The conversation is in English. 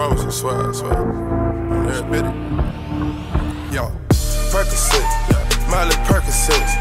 promise, I swear, I swear. Yeah, admit it. Yo, Percocet, yeah. Miley Percocet.